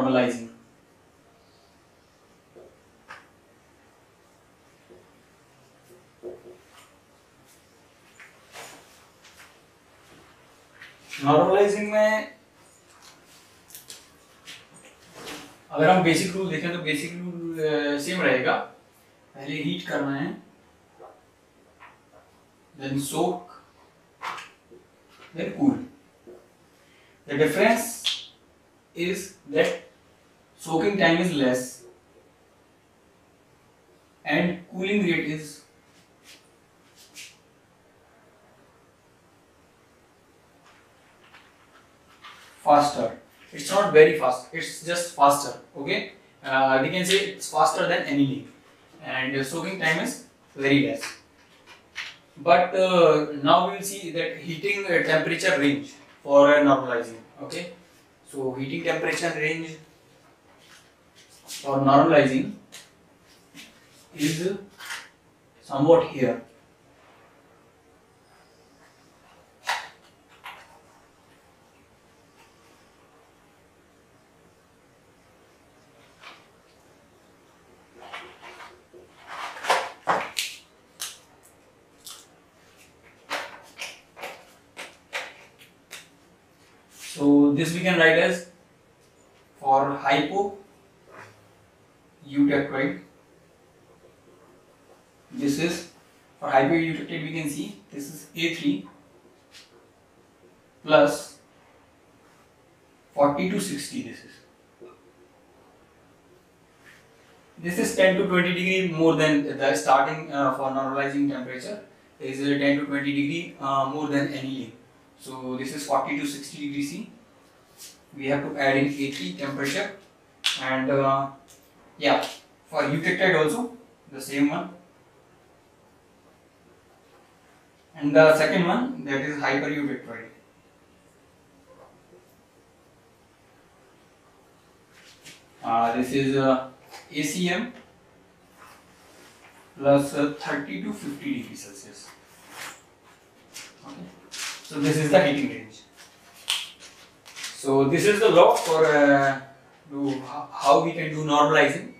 normalizing. Normalising में अगर हम बेसिक रूल देखें तो बेसिक रूल सेम रहेगा पहले हीट करना है then soak then cool the difference is that soaking time is less and cooling rate is faster. It's not very fast. It's just faster okay? Uh, we can say it's faster than annealing and soaking time is very less. But uh, now we will see that heating uh, temperature range for uh, normalizing okay? So heating temperature range for normalizing is somewhat here. So this we can write as for hypo eutectoid. This is for hypo eutectoid we can see this is A3 plus 40 to 60 this is. This is 10 to 20 degree more than the starting uh, for normalizing temperature is uh, 10 to 20 degree uh, more than annealing. So this is 40 to 60 degree C. We have to add in A3 temperature and uh, yeah for eutectide also the same one. And the second one that is hypereutectoid. Uh, this is uh, ACM plus uh, 30 to 50 degrees Celsius. Okay. So this is the heating range. So this is the law for uh, how we can do normalizing.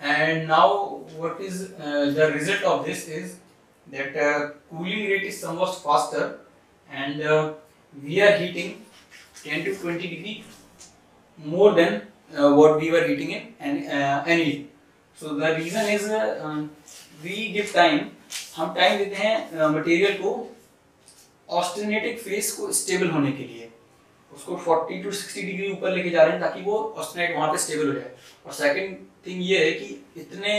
And now what is uh, the result of this is that uh, cooling rate is somewhat faster and uh, we are heating 10 to 20 degree more than uh, what we were heating in uh, annually. So the reason is uh, um, we give time हम time देते हैं material को ऑस्टिनेटिक face को stable होने के लिए उसको 40 to 60 degree ऊपर लेके जा रहे हैं ताकि वो ऑस्टिनेट वहाँ पे स्टेबल हो जाए और सेकंड थिंग ये है कि इतने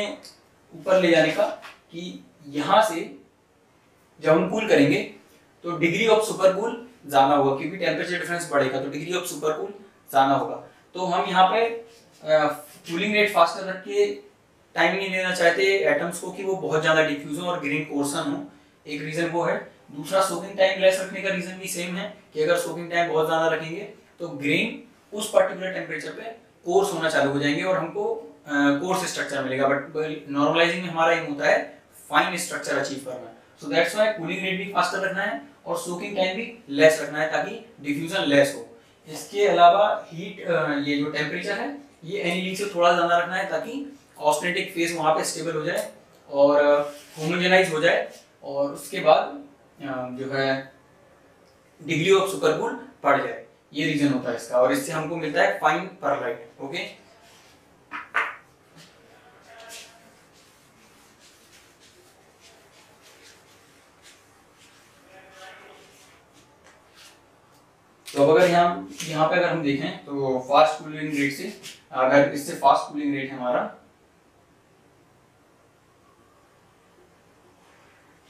ऊपर ले जाने का कि यहाँ से जब हम कूल करेंगे तो डिग्री ऑफ़ सुपर कूल ज़्यादा होगा, क्योंकि टेम्परेचर डिफरेंस बढ़ेगा तो डिग्री ऑफ़ सुपर कूल ज़्यादा होगा। तो हम यहाँ पे कूलिंग रेट फास्टर रख के टाइम नहीं लेना चाहते एटम्स को कि वो बहुत ज़्यादा डिफ्यूज हो और ग्रीन कोर्सन हो। एक रीजन वो है। दूसरा सोकिंग टाइम लेस रखने का रीजन भी सेम है, कि अगर सोकिंग टाइम बहुत ज़्यादा रखेंगे तो ग्रेन उस पर्टिकुलर टेम्परेचर पे कोर्स होना चालू हो जाएँगे और हमको कोर्स स्ट्रक्चर मिलेगा। बट नॉर्मलाइजिंग में हमारा एम होता है फाइन स्ट्रक्चर अचीव करना है। So that's why cooling rate भी फास्टर रखना है और सोकिंग टाइम भी लेस रखना है ताकि डिफ्यूजन लेस हो। इसके अलावा हीट ये जो टेम्परेचर है, ये एनिलिंग से थोड़ा ज़्यादा रखना है ताकि ऑस्टेटिक फेस वहाँ पे स्टेबल हो जाए और होमोजेनाइज हो जाए और उसके बाद जो है डिग्री ऑफ़ सुपरकूल बढ़ जाए। ये रीजन होता है इसका और इससे हमको मिलता है फाइन परलाइट ओके तो अगर यहाँ यहाँ पे अगर हम देखें तो फास्ट कूलिंग रेट से, अगर इससे फास्ट कूलिंग रेट हमारा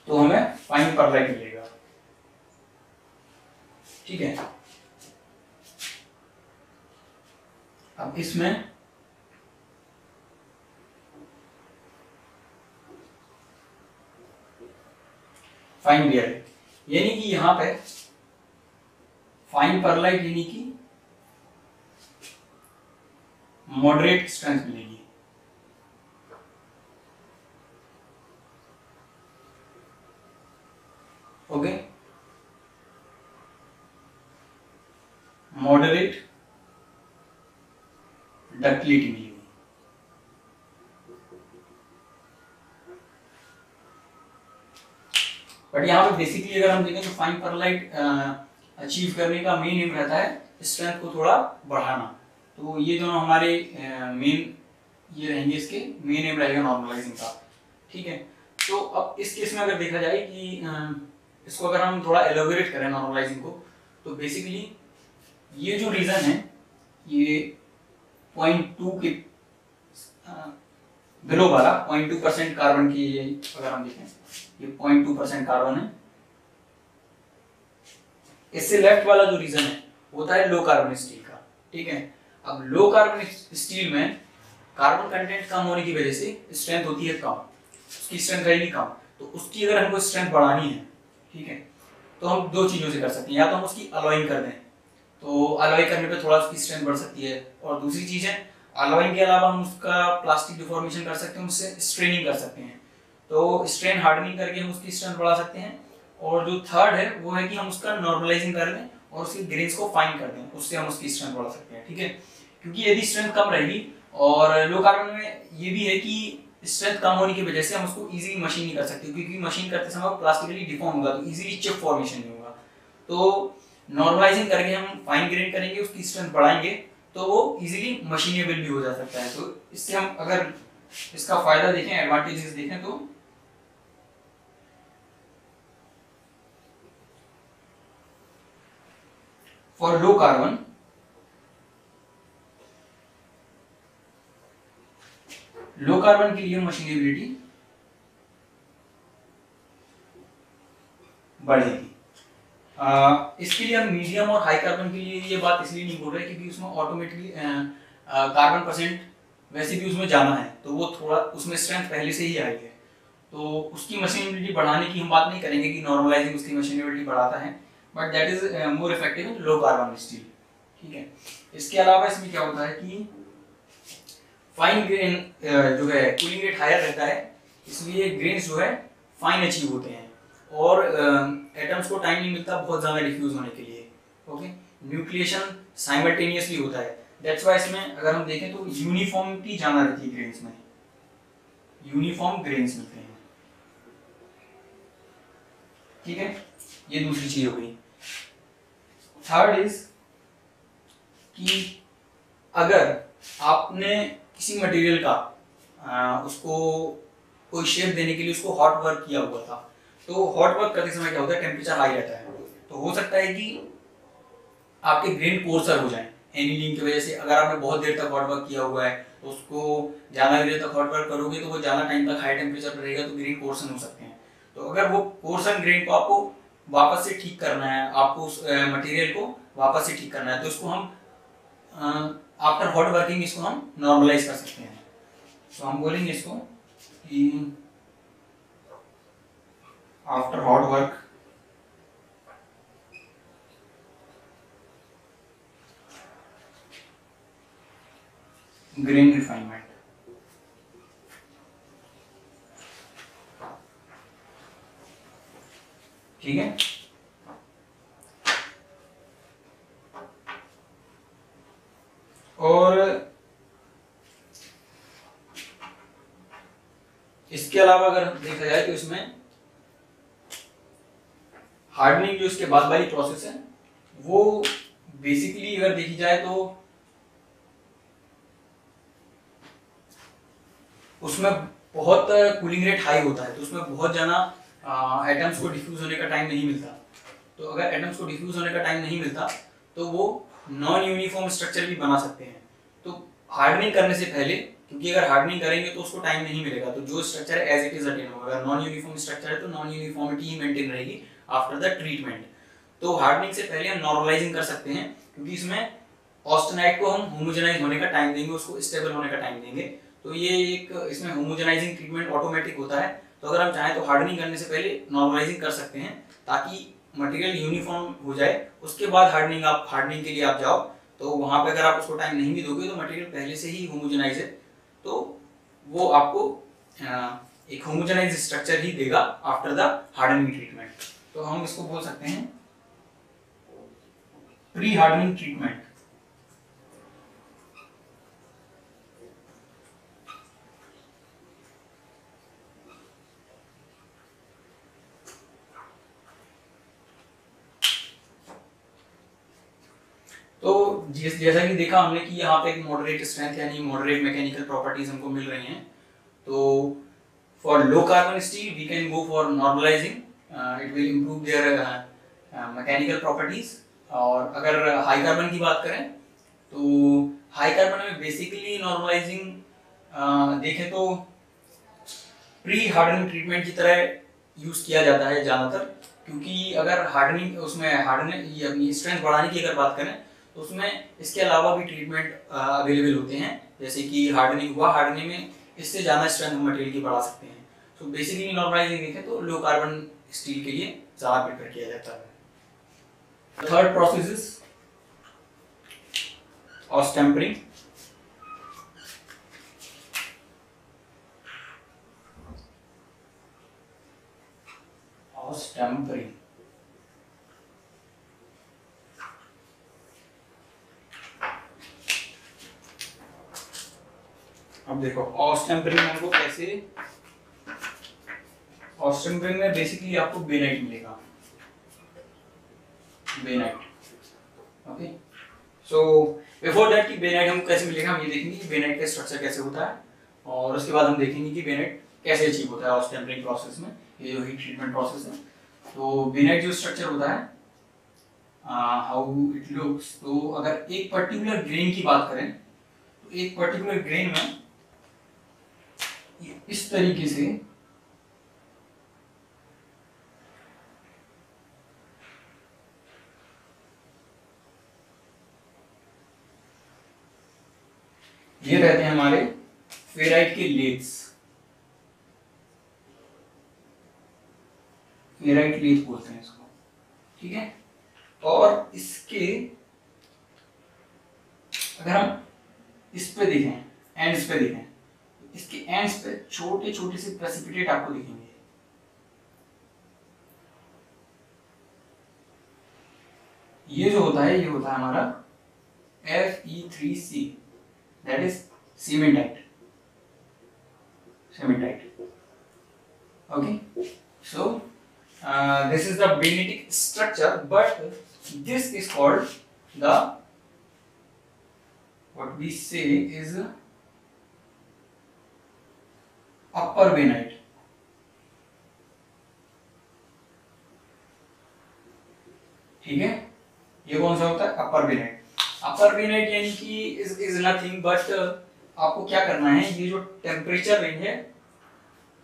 तो हमें फाइन परलाइट मिलेगा। ठीक है? अब इसमें फाइन बियर यानी कि यहाँ पे फाइन परलाइट यानी कि मॉडरेट स्ट्रेंथ मिलेगी। ओके मॉडरेट डक्टिलिटी मिली हुई बट यहाँ पे बेसिकली अगर हम देखें तो फाइन परलाइट अचीव करने का मेन एम रहता है स्ट्रेंथ को थोड़ा बढ़ाना। तो ये दोनों हमारे मेन ये रहेंगे इसके मेन एम रहेगा नॉर्मलाइजिंग का। ठीक है? तो अब इस केस में अगर देखा जाए कि इसको अगर हम थोड़ा एलोबरेट करें नॉर्मलाइजिंग को तो बेसिकली ये जो रीजन है, ये पॉइंट टू के बिलो वाला पॉइंट टू परसेंट कार्बन की ये अगर हम देखें, ये पॉइंट टू परसेंट कार्बन है। इससे लेफ़्ट वाला जो रीजन है होता है लो कार्बन स्टील का, ठीक है? अब लो कार्बन स्टील में कार्बन कंटेंट कम होने की वजह से स्ट्रेंथ होती है कम, उसकी स्ट्रेंथ रहेगी कम। तो उसकी अगर हमको स्ट्रेंथ बढ़ानी है, ठीक है तो हम दो चीज़ों से कर सकते हैं। या तो हम उसकी अलॉइंग कर दें तो अलॉय करने पे थोड़ा उसकी स्ट्रेंथ बढ़ सकती है। और दूसरी चीज़ है अलॉइंग के अलावा हम उसका प्लास्टिक डिफॉर्मेशन कर सकते हैं उससे स्ट्रेनिंग कर सकते हैं। तो स्ट्रेन हार्डनिंग करके हम उसकी स्ट्रेंथ बढ़ा सकते हैं। और जो थर्ड है, वो है कि हम उसका नॉर्मलाइजिंग कर लें और उसकी ग्रेन्स को फाइन कर दें। उससे हम उसकी स्ट्रेंथ बढ़ा सकते हैं, ठीक है? क्योंकि यदि स्ट्रेंथ कम रहेगी और लो कार्बन में ये भी है कि स्ट्रेंथ कम होने की वजह से हम उसको इजीली मशीन नहीं कर सकते, क्योंकि मशीन करते समय प्लास्टिकली डिफॉर्म होगा तो इजीली चिप फॉर्मेशन नहीं होगा। तो नॉर्मलाइजिंग करके हम फाइन ग्रेन करेंगे, उसकी स्ट्रेंथ बढ़ाएँगे तो वो इजीली मशीनेबल भी हो जा सकता है। तो इससे हम अगर इसका फ़ायदा देखें एडवांटेजेस देखें तो for low carbon. Low carbon के लिए मशीनेबिलिटी बढ़ेगी इसके लिए हम मीडियम और हाई कार्बन के लिए ये बात इसलिए नहीं बोल रहे क्योंकि उसमें ऑटोमेटिकली कार्बन परसेंट वैसे भी उसमें जाना है तो वो थोड़ा उसमें स्ट्रेंथ पहले से ही आई है। तो उसकी मशीनेबिलिटी बढ़ाने की हम बात नहीं करेंगे कि नॉर्मलाइजिंग उसकी मशीनेबिलिटी बढ़ाता है। But that is more effective in low carbon steel ठीक है? इसके अलावा इसमें क्या होता है कि फाइन ग्रेन uh, जो है कूलिंग रेट हायर रहता है। इसलिए ग्रेन्स जो है फाइन अचीव होते हैं। और एटम्स uh, को टाइम नहीं मिलता बहुत ज़्यादा डिफ्यूज होने के लिए। ओके न्यूक्लिएशन साइमल्टेनियसली होता है। दैट्स वाई इसमें अगर हम देखें तो यूनिफॉर्मिटी जाना रहती है ग्रेन्स में। यूनिफॉर्म ग्रेन्स मिलते हैं। ठीक है? ये दूसरी चीज़ हो गई। थर्ड इज़ कि अगर आपने किसी मटेरियल का आ, उसको कोई शेप देने के लिए उसको हॉट वर्क किया हुआ था तो हॉट वर्क करते समय क्या होता है? टेम्परेचर हाई रहता है। तो हो सकता है कि आपके ग्रेन कोर्सर हो जाए एनीलिंग की वजह से। अगर आपने बहुत देर तक हॉट वर्क किया हुआ है तो उसको ज़्यादा देर तक हॉट वर्क करोगे तो वो ज़्यादा टाइम तक हाई टेम्परेचर पर रहेगा तो ग्रेन कोर्सन हो सकते हैं। तो अगर वो कोर्सन ग्रेन को आपको वापस से ठीक करना है, आपको उस मटेरियल को वापस से ठीक करना है तो इसको हम आफ्टर हॉट वर्किंग इसको हम नॉर्मलाइज कर सकते हैं। तो हम बोलेंगे इसको after hot work grain refinement ठीक है? और इसके अलावा अगर देखा जाए तो इसमें हार्डनिंग जो इसके बाद वाली प्रोसेस है, वो बेसिकली अगर देखी जाए तो उसमें बहुत कूलिंग रेट हाई होता है तो उसमें बहुत ज़्यादा एटम्स को डिफ्यूज होने का टाइम नहीं मिलता। तो अगर एटम्स को डिफ्यूज होने का टाइम नहीं मिलता तो वो नॉन यूनिफॉर्म स्ट्रक्चर भी बना सकते हैं। तो हार्डनिंग करने से पहले, क्योंकि अगर हार्डनिंग करेंगे तो उसको टाइम नहीं मिलेगा। तो जो स्ट्रक्चर है एज इट इज़ अटेन होगा। अगर नॉन यूनिफॉर्म स्ट्रक्चर है तो नॉन यूनिफॉर्मिटी ही मेंटेन रहेगी आफ्टर द ट्रीटमेंट तो हार्डनिंग से पहले हम नॉर्मलाइजिंग कर सकते हैं, क्योंकि इसमें ऑस्टनाइट को हम होमोजेनाइज होने का टाइम देंगे, उसको स्टेबल होने का टाइम देंगे। तो ये एक इसमें होमोजेनाइजिंग ट्रीटमेंट ऑटोमेटिक होता है। तो अगर हम चाहें तो हार्डनिंग करने से पहले नॉर्मलाइजिंग कर सकते हैं, ताकि मटेरियल यूनिफॉर्म हो जाए। उसके बाद हार्डनिंग आप हार्डनिंग के लिए आप जाओ। तो वहाँ पे अगर आप उसको टाइम नहीं भी दोगे तो मटेरियल पहले से ही होमोजेनाइज है। तो वो आपको एक होमोजेनाइज स्ट्रक्चर ही देगा आफ्टर द हार्डनिंग ट्रीटमेंट तो हम इसको बोल सकते हैं प्री हार्डनिंग ट्रीटमेंट तो जिस जैसा कि देखा हमने कि यहाँ पे एक मॉडरेट स्ट्रेंथ यानी मॉडरेट मैकेनिकल प्रॉपर्टीज़ हमको मिल रही हैं। तो for low carbon steel we can go for normalizing it will improve their mechanical properties और अगर हाई कार्बन की बात करें तो हाई कार्बन में बेसिकली नॉर्मलाइजिंग देखें तो प्री हार्डनिंग ट्रीटमेंट की तरह यूज़ किया जाता है ज़्यादातर। क्योंकि अगर हार्डनिंग उसमें हार्डनिंग स्ट्रेंथ बढ़ाने की अगर बात करें तो उसमें इसके अलावा भी ट्रीटमेंट अवेलेबल होते हैं। जैसे कि हार्डनिंग हुआ हार्डनिंग में इससे ज़्यादा स्ट्रेंथ मटेरियल की बढ़ा सकते हैं। तो बेसिकली नॉर्मलाइजिंग देखें तो लो कार्बन स्टील के लिए ज़्यादा प्रेफर किया जाता है। Third process is austempering austempering अब देखो ऑस्टेम्परिंग हमको कैसे ऑस्टेम्परिंग में बेसिकली आपको बेनाइट मिलेगा। Bainite okay so before that कि बेनाइट हमको कैसे मिलेगा, हम ये देखेंगे कि बेनाइट का स्ट्रक्चर कैसे होता है। और उसके बाद हम देखेंगे कि बेनाइट कैसे अचीव होता है ऑस्टेम्परिंग प्रोसेस में। ये जो हीट ट्रीटमेंट प्रोसेस है। तो बेनाइट जो स्ट्रक्चर होता है हाउ इट लुक्स तो अगर एक पर्टिकुलर ग्रेन की बात करें तो एक पर्टिकुलर ग्रेन में इस तरीके से ये रहते हैं हमारे फेराइट के लेथ्स। फेराइट लेथ बोलते हैं इसको, ठीक है? और इसके, अगर हम इस पे देखें, एंड इस पे देखें इसके एंड्स पे छोटे छोटे से प्रेसिपिटेट आपको दिखेंगे। ये जो होता है, ये होता है हमारा F E three C that is cementite cementite okay so this is the benetic structure, but this is called the, what we say is upper bainite ठीक है? ये कौन सा होता है? अपर वेनाइट अपर वेनाइट यानी कि इज़ इज़ नथिंग बट आपको क्या करना है? ये जो टेम्परेचर रेंज है,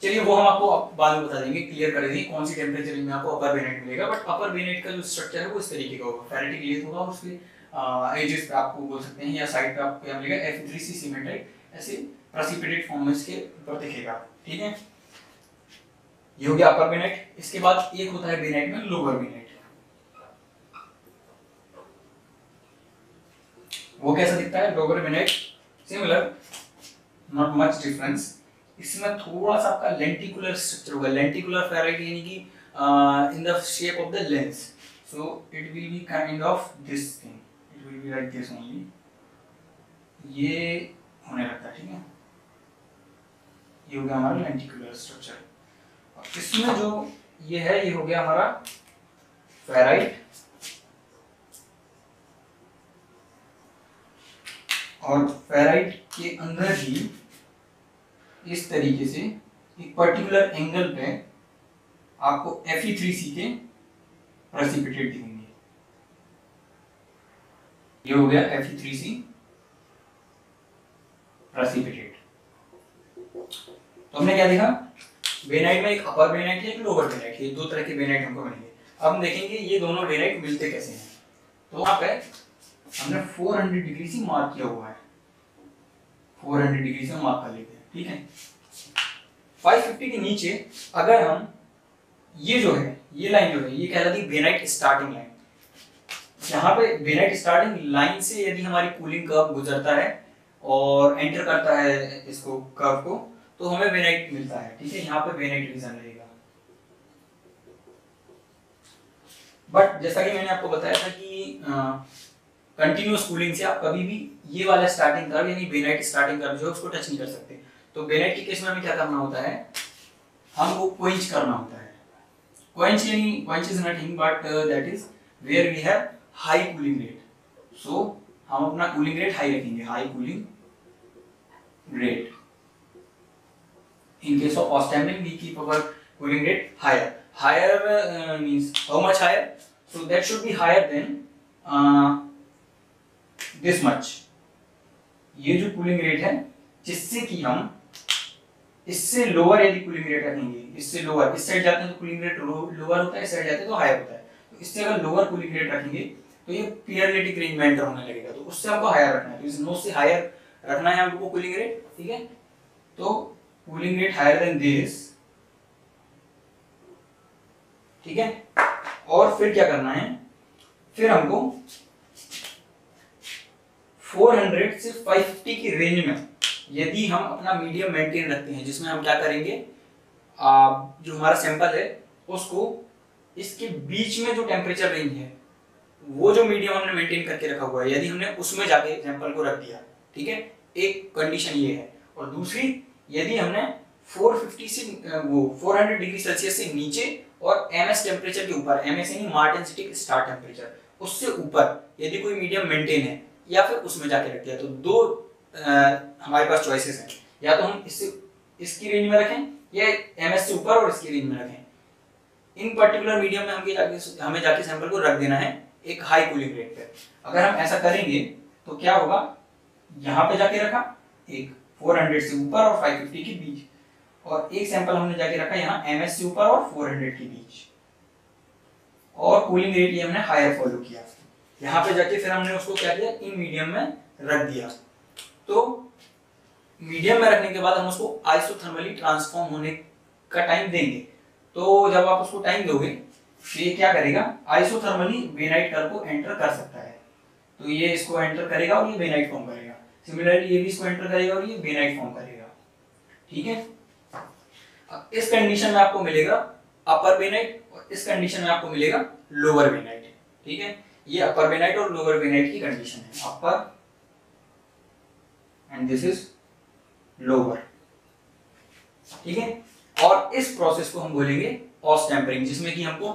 चलिए वो हम आपको बाद में बता देंगे क्लियर कर देंगे कौन सी टेम्परेचर में आपको अपर वेनाइट मिलेगा। बट अपर वेनाइट का जो स्ट्रक्चर है वो इस तरीके का होगा। फेरेटिक लेथ होगा उसके एजेस पे आपको बोल सकते हैं या साइड पे आपको क्या मिलेगा? Fe3C सीमेंटाइट ऐसे प्रेसिपिटेट फॉर्म में इसके ऊपर दिखेगा, ठीक है? ये हो गया अपर बेनेट इसके बाद एक होता है बेनेट में लोअर बेनेट वो कैसा दिखता है? Lower bainite similar not much difference इसमें थोड़ा सा आपका लेंटिकुलर स्ट्रक्चर होगा। लेंटिकुलर फेराइट यानी कि in the shape of the lens so it will be kind of this thing it will be like this only ये होने लगता है, ठीक है? ये हो गया हमारा लेंटिकुलर स्ट्रक्चर इसमें जो ये है, ये हो गया हमारा फेराइट और फेराइट के अंदर ही इस तरीके से एक पर्टिकुलर एंगल पे आपको Fe3C के प्रेसिपिटेट दिखेंगे। ये हो गया Fe3C प्रेसिपिटेट तो हमने क्या देखा? बेनाइट में एक अपर बेनाइट है, एक लोअर बेनाइट है। दो तरह के बेनाइट हमको मिलेंगे। अब हम देखेंगे ये दोनों बेनाइट मिलते कैसे हैं। तो वहाँ पे हमने 400 डिग्री से मार्क किया हुआ है। 400 डिग्री से मार्क कर लेते हैं, ठीक है? 550 के नीचे अगर हम ये जो है, ये लाइन जो है, ये कहलाती है बेनाइट स्टार्टिंग लाइन यहाँ पे बेनाइट स्टार्टिंग लाइन से यदि हमारी कूलिंग कर्व गुजरता है और एंटर करता है इसको कर्व को तो हमें वेनाइट मिलता है, ठीक है? यहाँ पे वेनाइट रीजन रहेगा। बट जैसा कि मैंने आपको बताया था कि कंटिन्यूस कूलिंग से आप कभी भी ये वाला स्टार्टिंग कर्व यानी वेनाइट स्टार्टिंग कर्व जो उसको टच नहीं कर सकते। तो वेनाइट के केस में हमें क्या करना होता है? हमको क्वेंच करना होता है। क्वेंच यानी quench is nothing but that is where we have high cooling rate so हम अपना कूलिंग रेट हाई रखेंगे high cooling rate in case of Ostamine we keep our cooling rate higher. Higher uh, means how much higher? So that should be higher than uh, this much. ये जो cooling rate है जिससे कि हम इससे lower यदि cooling rate रखेंगे इससे लोअर इस साइड जाते हैं तो कूलिंग रेट लोअर होता है इस साइड जाते हैं तो हायर होता है। तो इससे अगर लोअर कूलिंग रेट रखेंगे तो ये पियरलिटिक रेंज में एंटर होने लगेगा। तो उससे हमको हायर रखना है। तो इस नोट से हायर रखना है हमको कूलिंग रेट ठीक है? तो cooling rate higher than this ठीक है? और फिर क्या करना है? फिर हमको 400 से 550 की रेंज में यदि हम अपना मीडियम मेंटेन रखते हैं जिसमें हम क्या करेंगे? आ, जो हमारा सैंपल है उसको इसके बीच में जो टेम्परेचर रेंज है वो जो मीडियम हमने मेंटेन करके रखा हुआ है यदि हमने उसमें जाके सैंपल को रख दिया ठीक है? एक कंडीशन ये है। और दूसरी यदि हमने 450 से वो 400 डिग्री सेल्सियस से नीचे और एम एस टेम्परेचर के ऊपर एम एस यानी मार्टेंसिटिक स्टार टेम्परेचर उससे ऊपर यदि कोई मीडियम मेंटेन है या फिर उसमें जाके रख दिया तो दो आ, हमारे पास चॉइसेस हैं। या तो हम इससे इसकी रेंज में रखें या एम एस से ऊपर और इसकी रेंज में रखें। इन पर्टिकुलर मीडियम में हमें जाके हमें जाके सैंपल को रख देना है एक हाई कूलिंग रेट पर अगर हम ऐसा करेंगे तो क्या होगा? यहाँ पे जाके रखा एक 400 से ऊपर और 550 के बीच। और एक सैंपल हमने जाके रखा यहाँ एम से ऊपर और 400 के बीच। और कूलिंग रेट ये हमने हायर फॉलो किया। यहाँ पे जाके फिर हमने उसको क्या किया? इन मीडियम में रख दिया। तो मीडियम में रखने के बाद हम उसको आइसोथर्मली ट्रांसफॉर्म होने का टाइम देंगे। तो जब आप उसको टाइम दोगे तो ये क्या करेगा? आइसोथर्मली बेनाइट कर को एंटर कर सकता है। तो ये इसको एंटर करेगा और ये बेनाइट फॉर्म करेगा। सिमिलरली ये भी इसको एंटर करेगा और ये बेनाइट फॉर्म करेगा। ठीक है? अब इस कंडीशन में आपको मिलेगा अपर बेनाइट और इस कंडीशन में आपको मिलेगा लोअर बेनाइट ठीक है? ये अपर बेनाइट और लोअर बेनाइट की कंडीशन है। Upper and this is lower ठीक है? और इस प्रोसेस को हम बोलेंगे ऑस टेम्परिंग जिसमें कि हमको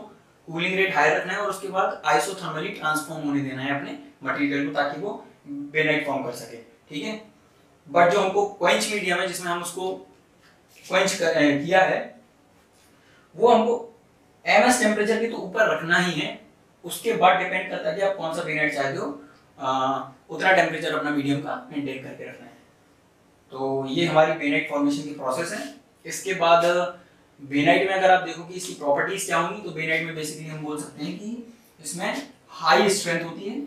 कूलिंग रेट हाई रखना है और उसके बाद आइसोथर्मली ट्रांसफॉर्म होने देना है अपने मटेरियल को ताकि वो बेनाइट फॉर्म कर सके। ठीक है? बट जो हमको क्वेंच मीडियम है, जिसमें हम उसको क्वेंच किया है, वो हमको एम एस टेम्परेचर के तो ऊपर रखना ही है। उसके बाद डिपेंड करता है कि आप कौन सा बेनाइट चाहते हो उतना टेम्परेचर अपना मीडियम का मेंटेन करके रखना है। तो ये हमारी बेनाइट फॉर्मेशन की प्रोसेस है। इसके बाद बेनाइट में अगर आप देखो कि इसकी प्रॉपर्टीज़ क्या होंगी तो बेनाइट में बेसिकली हम बोल सकते हैं कि इसमें हाई स्ट्रेंथ होती है।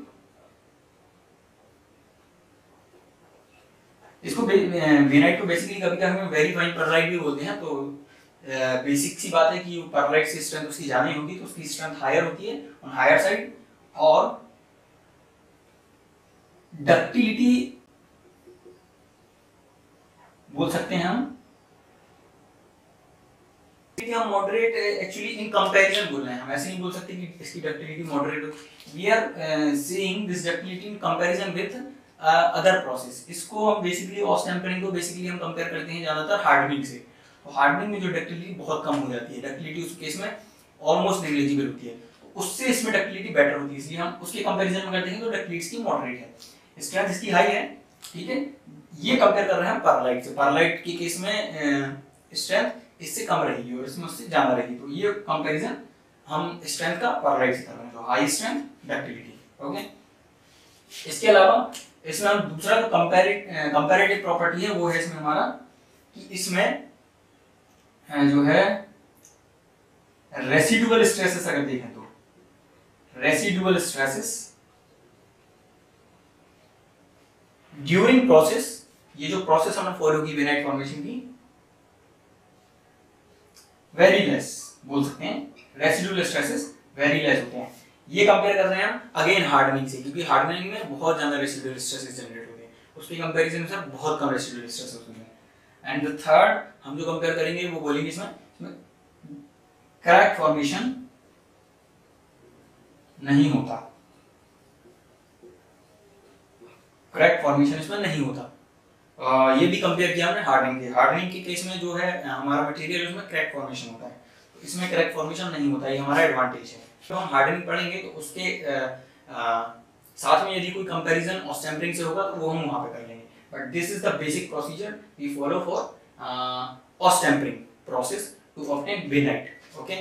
इसको बेनाइट को बेसिकली कभी कभी हम वेरी फाइन परलाइट भी बोलते हैं तो बेसिक सी बात है कि परलाइट से स्ट्रेंथ उसकी ज़्यादा होगी तो उसकी स्ट्रेंथ हायर होती है ऑन हायर साइड और डक्टिलिटी बोल सकते हैं हम। हम मॉडरेट एक्चुअली इन कंपैरिजन बोल रहे हैं। हम ऐसे नहीं बोल सकते कि इसकी डक्टिलिटी मॉडरेट हो। We are seeing this ductility in comparison with other process इसको हम बेसिकली ऑस टेम्परिंग को बेसिकली हम कंपेयर करते हैं ज़्यादातर हार्डनिंग से। तो हार्डनिंग में जो डक्टिलिटी बहुत कम हो जाती है। डक्टिलिटी उस केस में ऑलमोस्ट नेग्लिजिबल होती है। उससे इसमें डक्टिलिटी बेटर होती है। इसलिए हम उसके कंपैरिजन में करते हैं तो डक्टिलिटी इसकी मॉडरेट है। स्ट्रेंथ इसकी हाई है। ठीक है? ये कंपेयर कर रहे हैं परलाइट से। परलाइट के केस में स्ट्रेंथ इससे कम रहेगी और इसमें उससे ज़्यादा रहेगी। तो ये कंपैरिजन हम स्ट्रेंथ का परलाइट से कर रहे हैं। तो हाई स्ट्रेंथ डक्टिलिटी ओके इसके अलावा इसमें हम दूसरा जो कंपैरेटिव प्रॉपर्टी है, वो है इसमें हमारा कि इसमें जो है रेसिडुअल स्ट्रेसेस अगर देखें तो। रेसिडुअल स्ट्रेसेस ड्यूरिंग प्रोसेस ये जो प्रोसेस हमने फॉलो की वेनाइट फॉर्मेशन की वेरी लेस बोल सकते हैं। रेसिडुअल स्ट्रेसेस वेरी लेस होते हैं। ये कंपेयर कर रहे हैं हम अगेन हार्डनिंग से क्योंकि हार्डनिंग में बहुत ज़्यादा रेसिडुअल स्ट्रेसेस जनरेट होते हैं। उसके कंपैरिजन में सर बहुत कम रेसिडुअल स्ट्रेस होते हैं। एंड द थर्ड हम जो कंपेयर करेंगे वो बोलेंगे इसमें इसमें क्रैक फॉर्मेशन नहीं होता। क्रैक फॉर्मेशन इसमें नहीं होता। आ, ये भी कंपेयर किया हमने हार्डनिंग के हार्डनिंग के केस में जो है हमारा मटेरियल उसमें क्रैक फॉर्मेशन होता है। इसमें क्रैक फॉर्मेशन नहीं होता ये हमारा एडवांटेज है। तो हम हार्डनिंग पढ़ेंगे तो उसके आ, आ, साथ में यदि कोई कंपैरिजन और से होगा तो वो हम वहाँ पे कर लेंगे। But this is the basic procedure we follow for austempering process to obtain bainite okay?